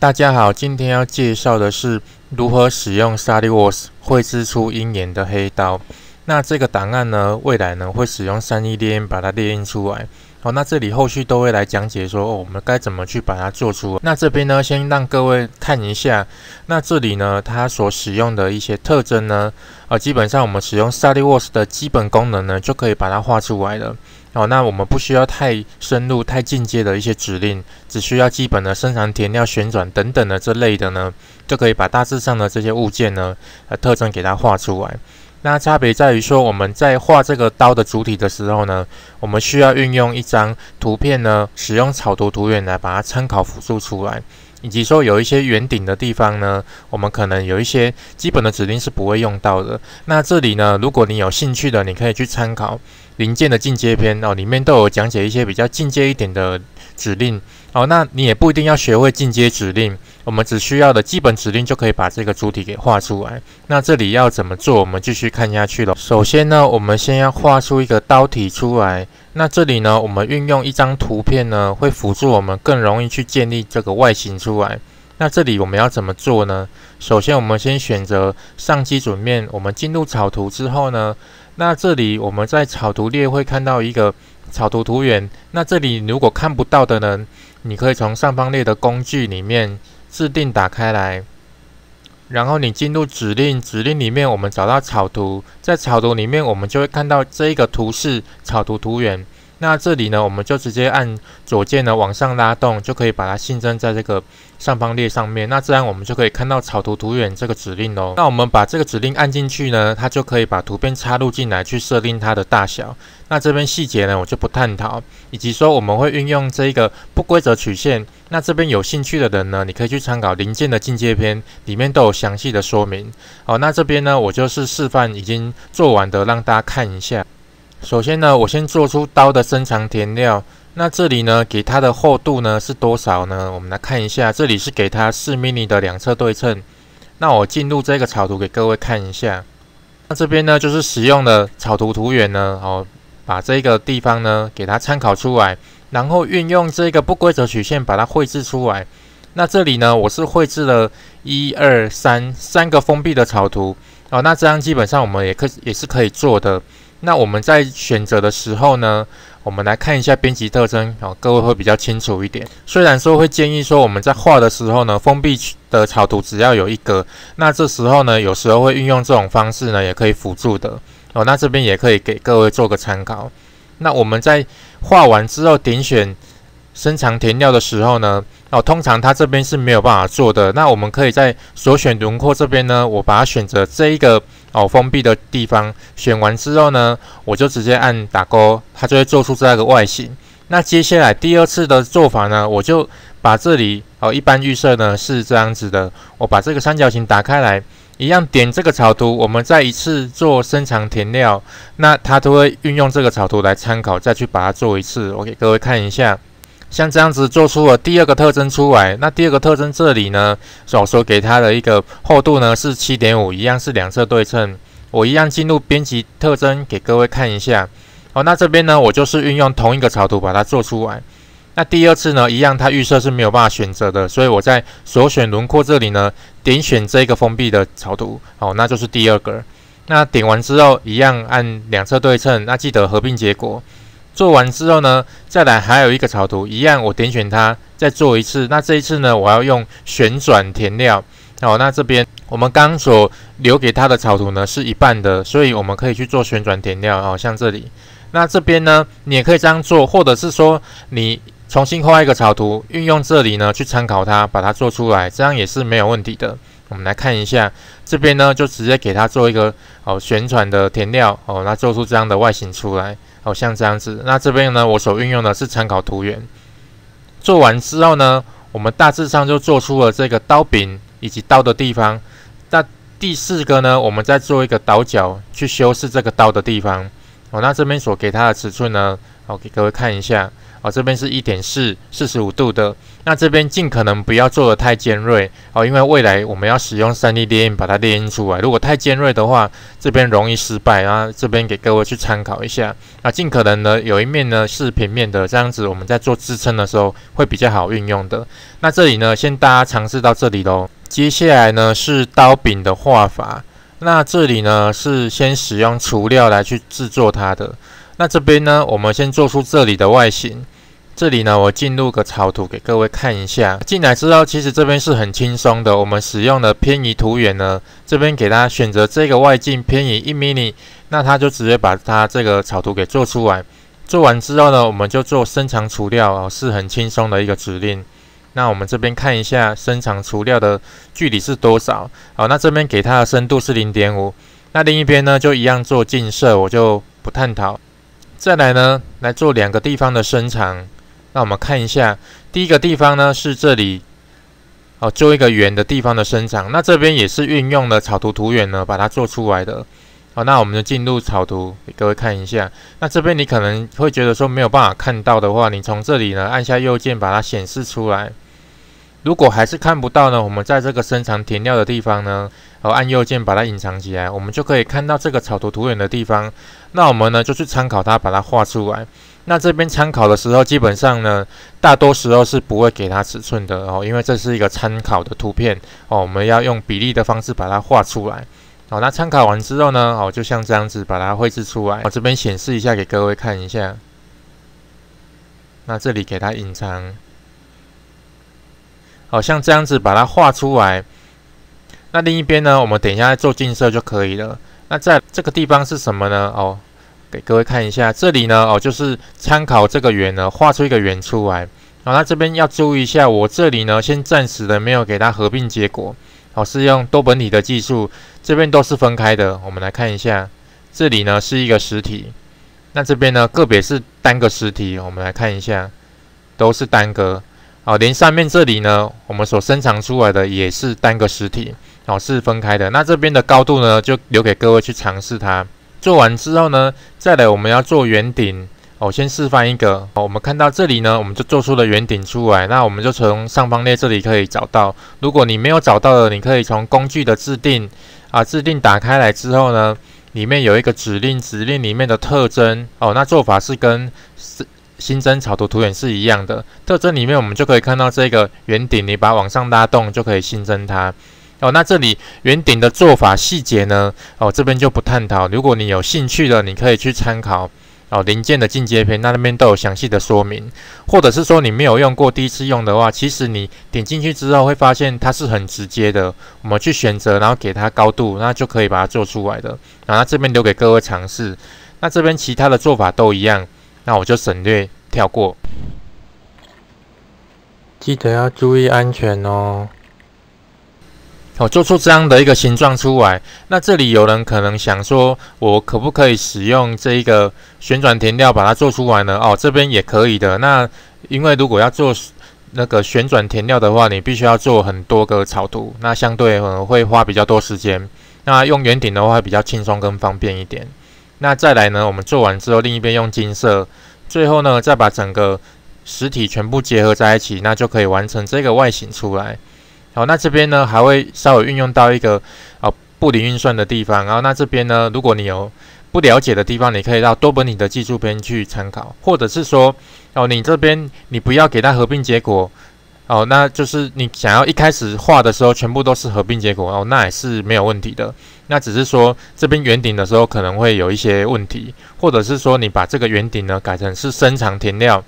大家好，今天要介绍的是如何使用 SolidWorks 绘制出鹰眼的黑刀。那这个档案呢，未来呢会使用三 D 列印把它列印出来。好，那这里后续都会来讲解说，哦，我们该怎么去把它做出。那这边呢，先让各位看一下。那这里呢，它所使用的一些特征呢，呃，基本上我们使用 SolidWorks 的基本功能呢，就可以把它画出来了。哦，那我们不需要太深入、太进阶的一些指令，只需要基本的生产填料、旋转等等的这类的呢，就可以把大致上的这些物件呢，呃，特征给它画出来。那差别在于说，我们在画这个刀的主体的时候呢，我们需要运用一张图片呢，使用草图图源来把它参考辅助出来，以及说有一些圆顶的地方呢，我们可能有一些基本的指令是不会用到的。那这里呢，如果你有兴趣的，你可以去参考。零件的进阶篇哦，里面都有讲解一些比较进阶一点的指令哦。那你也不一定要学会进阶指令，我们只需要的基本指令就可以把这个主体给画出来。那这里要怎么做？我们继续看下去了。首先呢，我们先要画出一个刀体出来。那这里呢，我们运用一张图片呢，会辅助我们更容易去建立这个外形出来。那这里我们要怎么做呢？首先，我们先选择上基准面，我们进入草图之后呢？那这里我们在草图列会看到一个草图图源。那这里如果看不到的呢，你可以从上方列的工具里面自定打开来，然后你进入指令，指令里面我们找到草图，在草图里面我们就会看到这一个图是草图图源。那这里呢，我们就直接按左键呢往上拉动，就可以把它新增在这个上方列上面。那这样我们就可以看到草图图源这个指令喽。那我们把这个指令按进去呢，它就可以把图片插入进来，去设定它的大小。那这边细节呢，我就不探讨，以及说我们会运用这一个不规则曲线。那这边有兴趣的人呢，你可以去参考零件的进阶篇，里面都有详细的说明。好，那这边呢，我就是示范已经做完的，让大家看一下。首先呢，我先做出刀的身长填料。那这里呢，给它的厚度呢是多少呢？我们来看一下，这里是给它四 mm 的两侧对称。那我进入这个草图给各位看一下。那这边呢，就是使用的草图图源呢，哦，把这个地方呢给它参考出来，然后运用这个不规则曲线把它绘制出来。那这里呢，我是绘制了一二三三个封闭的草图。哦，那这样基本上我们也可也是可以做的。那我们在选择的时候呢，我们来看一下编辑特征，哦，各位会比较清楚一点。虽然说会建议说我们在画的时候呢，封闭的草图只要有一格，那这时候呢，有时候会运用这种方式呢，也可以辅助的。哦，那这边也可以给各位做个参考。那我们在画完之后点选。深长填料的时候呢，哦，通常它这边是没有办法做的。那我们可以在所选轮廓这边呢，我把它选择这一个哦封闭的地方。选完之后呢，我就直接按打勾，它就会做出这样一个外形。那接下来第二次的做法呢，我就把这里哦一般预设呢是这样子的，我把这个三角形打开来，一样点这个草图，我们再一次做深长填料，那它都会运用这个草图来参考，再去把它做一次。我给各位看一下。像这样子做出了第二个特征出来，那第二个特征这里呢，所说给它的一个厚度呢是七点五，一样是两侧对称。我一样进入编辑特征给各位看一下。好，那这边呢，我就是运用同一个草图把它做出来。那第二次呢，一样它预设是没有办法选择的，所以我在所选轮廓这里呢，点选这个封闭的草图，好，那就是第二个。那点完之后，一样按两侧对称，那记得合并结果。做完之后呢，再来还有一个草图，一样我点选它，再做一次。那这一次呢，我要用旋转填料。好，那这边我们刚所留给它的草图呢是一半的，所以我们可以去做旋转填料。好，像这里，那这边呢，你也可以这样做，或者是说你重新画一个草图，运用这里呢去参考它，把它做出来，这样也是没有问题的。我们来看一下，这边呢就直接给它做一个哦旋转的填料，哦，那做出这样的外形出来。好像这样子，那这边呢，我所运用的是参考图源。做完之后呢，我们大致上就做出了这个刀柄以及刀的地方。那第四个呢，我们再做一个倒角去修饰这个刀的地方。哦，那这边所给它的尺寸呢，好，给各位看一下。哦，这边是一点四，四十五度的。那这边尽可能不要做的太尖锐哦，因为未来我们要使用 3D 列印把它列印出来。如果太尖锐的话，这边容易失败。然后这边给各位去参考一下。那尽可能呢，有一面呢是平面的，这样子我们在做支撑的时候会比较好运用的。那这里呢，先大家尝试到这里喽。接下来呢是刀柄的画法。那这里呢是先使用涂料来去制作它的。那这边呢，我们先做出这里的外形。这里呢，我进入个草图给各位看一下。进来之后，其实这边是很轻松的。我们使用的偏移图源呢，这边给大家选择这个外径偏移一 mini，那它就直接把它这个草图给做出来。做完之后呢，我们就做伸长除料哦，是很轻松的一个指令。那我们这边看一下伸长除料的距离是多少？好，那这边给它的深度是零点五。那另一边呢，就一样做近摄，我就不探讨。再来呢，来做两个地方的伸长。那我们看一下，第一个地方呢是这里，哦，做一个圆的地方的伸长。那这边也是运用了草图图源呢，把它做出来的。好，那我们就进入草图给各位看一下。那这边你可能会觉得说没有办法看到的话，你从这里呢按下右键把它显示出来。如果还是看不到呢，我们在这个伸长填料的地方呢，哦，按右键把它隐藏起来，我们就可以看到这个草图图源的地方。那我们呢就去参考它，把它画出来。那这边参考的时候，基本上呢，大多时候是不会给它尺寸的哦，因为这是一个参考的图片哦，我们要用比例的方式把它画出来。好，那参考完之后呢，哦，就像这样子把它绘制出来。我这边显示一下给各位看一下。那这里给它隐藏。好像这样子把它画出来，那另一边呢，我们等一下再做近色就可以了。那在这个地方是什么呢？哦，给各位看一下，这里呢，哦，就是参考这个圆呢，画出一个圆出来。好，那这边要注意一下，我这里呢，先暂时的没有给它合并结果，哦，是用多本体的技术，这边都是分开的。我们来看一下，这里呢是一个实体，那这边呢个别是单个实体，我们来看一下，都是单个。好，连上面这里呢，我们所生长出来的也是单个实体，哦，是分开的。那这边的高度呢，就留给各位去尝试它。做完之后呢，再来我们要做圆顶，哦，先示范一个。哦，我们看到这里呢，我们就做出了圆顶出来。那我们就从上方列这里可以找到。如果你没有找到的，你可以从工具的制定啊，制定打开来之后呢，里面有一个指令，指令里面的特征，哦，那做法是跟是。新增草图图源是一样的，特征里面我们就可以看到这个圆顶，你把它往上拉动就可以新增它。哦，那这里圆顶的做法细节呢？哦，这边就不探讨。如果你有兴趣的，你可以去参考哦零件的进阶篇，那那边都有详细的说明。或者是说你没有用过，第一次用的话，其实你点进去之后会发现它是很直接的。我们去选择，然后给它高度，那就可以把它做出来的。然后这边留给各位尝试。那这边其他的做法都一样。那我就省略跳过，记得要注意安全哦。我做出这样的一个形状出来，那这里有人可能想说，我可不可以使用这一个旋转填料把它做出来呢？哦，这边也可以的。那因为如果要做那个旋转填料的话，你必须要做很多个草图，那相对会花比较多时间。那用圆顶的话，会比较轻松跟方便一点。那再来呢？我们做完之后，另一边用金色，最后呢，再把整个实体全部结合在一起，那就可以完成这个外形出来。好，那这边呢还会稍微运用到一个啊布林运算的地方。然后那这边呢，如果你有不了解的地方，你可以到多本体的技术篇去参考，或者是说哦，你这边你不要给它合并结果。哦，那就是你想要一开始画的时候全部都是合并结果哦，那也是没有问题的。那只是说这边圆顶的时候可能会有一些问题，或者是说你把这个圆顶呢改成是伸长填料，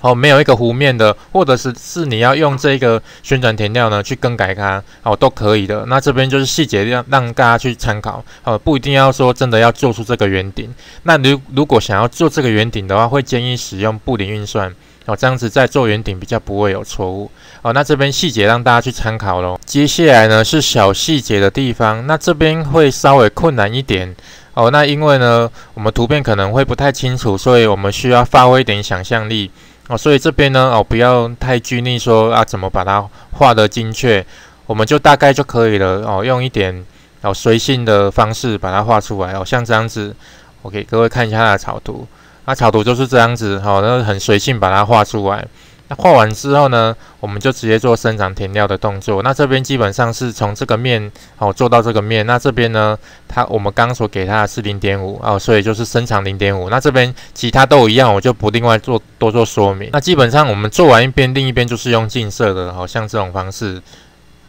哦，没有一个弧面的，或者是是你要用这个旋转填料呢去更改它，哦，都可以的。那这边就是细节让让大家去参考，哦，不一定要说真的要做出这个圆顶。那如如果想要做这个圆顶的话，会建议使用布林运算。哦，这样子在做圆顶比较不会有错误。哦，那这边细节让大家去参考喽。接下来呢是小细节的地方，那这边会稍微困难一点。哦，那因为呢我们图片可能会不太清楚，所以我们需要发挥一点想象力。哦，所以这边呢哦不要太拘泥说啊怎么把它画得精确，我们就大概就可以了。哦，用一点哦随性的方式把它画出来。哦，像这样子，我给各位看一下它的草图。那草图就是这样子，好，那很随性把它画出来。那画完之后呢，我们就直接做生长填料的动作。那这边基本上是从这个面哦做到这个面。那这边呢，它我们刚刚所给它的是零点五哦，所以就是伸长零点五。那这边其他都一样，我就不另外做多做说明。那基本上我们做完一边，另一边就是用近色的，好像这种方式。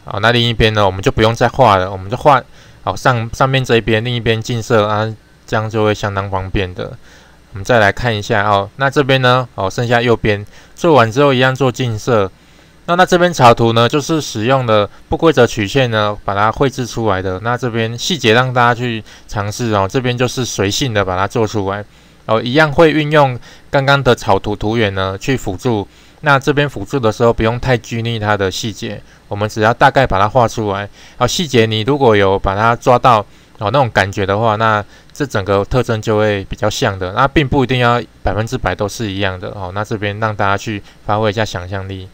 好，那另一边呢，我们就不用再画了，我们就画好上上面这一边，另一边近色啊，这样就会相当方便的。我们再来看一下哦，那这边呢，哦，剩下右边做完之后一样做近色。那那这边草图呢，就是使用的不规则曲线呢，把它绘制出来的。那这边细节让大家去尝试哦，这边就是随性的把它做出来哦，一样会运用刚刚的草图图源呢去辅助。那这边辅助的时候不用太拘泥它的细节，我们只要大概把它画出来。好，细节你如果有把它抓到哦那种感觉的话，那这整个特征就会比较像的。那并不一定要百分之百都是一样的哦。那这边让大家去发挥一下想象力。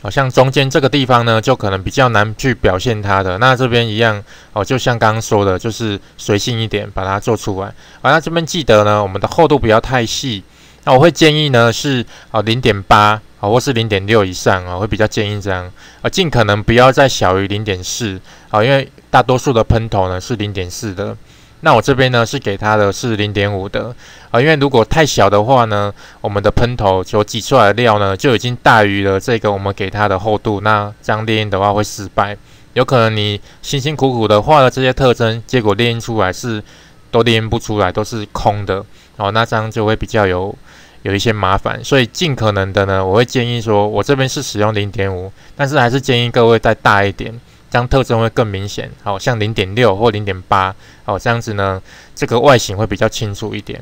好像中间这个地方呢，就可能比较难去表现它的。那这边一样哦，就像刚刚说的，就是随性一点把它做出来。好，那这边记得呢，我们的厚度不要太细。那我会建议呢是哦零点八啊，或是零点六以上啊，会比较建议这样啊，尽可能不要再小于零点四啊，因为大多数的喷头呢是零点四的。那我这边呢是给它的是零点五的啊，因为如果太小的话呢，我们的喷头所挤出来的料呢就已经大于了这个我们给它的厚度，那这样炼印的话会失败，有可能你辛辛苦苦的画了这些特征，结果炼印出来是都炼印不出来，都是空的哦，那这样就会比较有。有一些麻烦，所以尽可能的呢，我会建议说，我这边是使用零点五，但是还是建议各位再大一点，这样特征会更明显。好像零点六或零点八，好这样子呢，这个外形会比较清楚一点。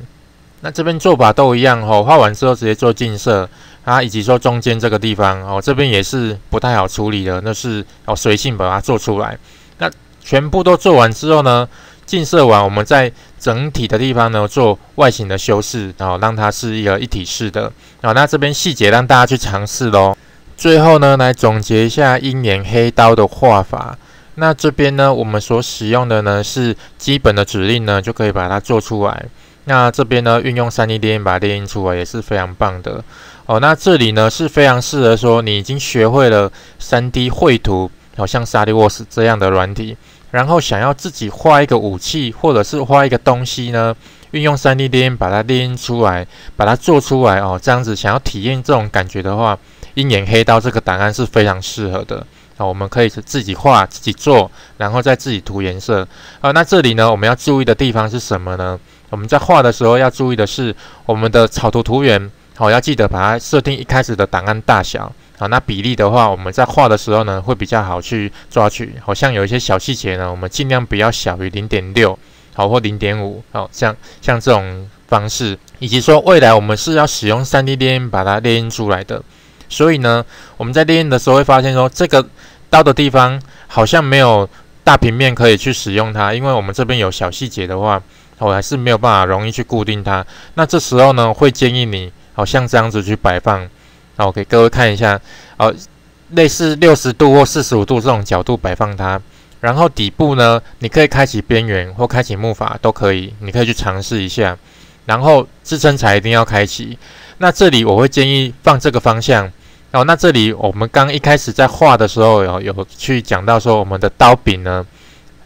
那这边做法都一样哦，画完之后直接做近色啊，以及说中间这个地方哦，这边也是不太好处理的，那是哦随性把它做出来。那全部都做完之后呢？近色完，我们在整体的地方呢做外形的修饰，然后让它是一个一体式的。好，那这边细节让大家去尝试喽。最后呢，来总结一下鹰眼黑刀的画法。那这边呢，我们所使用的呢是基本的指令呢，就可以把它做出来。那这边呢，运用 3D 打印把它打印出来也是非常棒的。哦，那这里呢是非常适合说你已经学会了 3D 绘图，好像 SolidWorks 这样的软体。然后想要自己画一个武器，或者是画一个东西呢？运用 3D 打印把它打印出来，把它做出来哦。这样子想要体验这种感觉的话，鹰眼黑刀这个档案是非常适合的啊。我们可以自己画、自己做，然后再自己涂颜色啊。那这里呢，我们要注意的地方是什么呢？我们在画的时候要注意的是，我们的草图图源好，要记得把它设定一开始的档案大小。好，那比例的话，我们在画的时候呢，会比较好去抓取。好像有一些小细节呢，我们尽量不要小于零点六，好或零点五。好，像像这种方式，以及说未来我们是要使用 3D 列印把它列印出来的，所以呢，我们在列印的时候会发现说，这个刀的地方好像没有大平面可以去使用它，因为我们这边有小细节的话，我还是没有办法容易去固定它。那这时候呢，会建议你好像这样子去摆放。好，给各位看一下，哦，类似六十度或四十五度这种角度摆放它，然后底部呢，你可以开启边缘或开启木筏都可以，你可以去尝试一下。然后支撑材一定要开启。那这里我会建议放这个方向。哦，那这里我们刚一开始在画的时候有有去讲到说，我们的刀柄呢，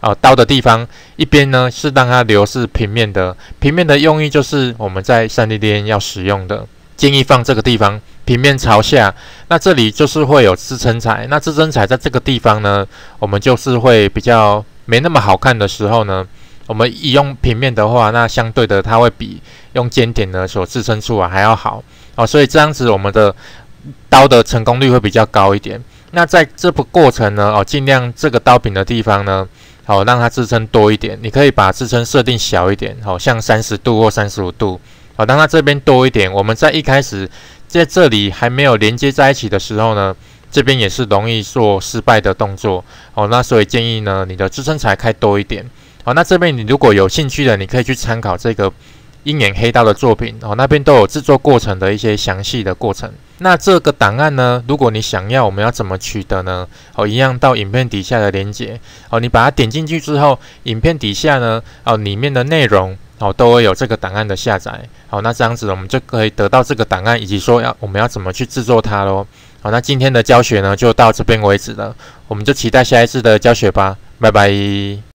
哦，刀的地方一边呢是让它留是平面的，平面的用意就是我们在 3D 打印要使用的，建议放这个地方。平面朝下，那这里就是会有支撑材。那支撑材在这个地方呢，我们就是会比较没那么好看的时候呢，我们一用平面的话，那相对的它会比用尖点呢所支撑出来还要好哦。所以这样子我们的刀的成功率会比较高一点。那在这个过程呢，哦，尽量这个刀柄的地方呢，好让它支撑多一点。你可以把支撑设定小一点，好像三十度或三十五度，好让它这边多一点。我们在一开始。在这里还没有连接在一起的时候呢，这边也是容易做失败的动作哦。那所以建议呢，你的支撑材开多一点哦。那这边你如果有兴趣的，你可以去参考这个鹰眼黑刀的作品哦，那边都有制作过程的一些详细的过程。那这个档案呢，如果你想要，我们要怎么取得呢？哦，一样到影片底下的连接哦，你把它点进去之后，影片底下呢哦里面的内容。好，都会有这个档案的下载。好，那这样子我们就可以得到这个档案，以及说要我们要怎么去制作它喽。好，那今天的教学呢就到这边为止了，我们就期待下一次的教学吧，拜拜。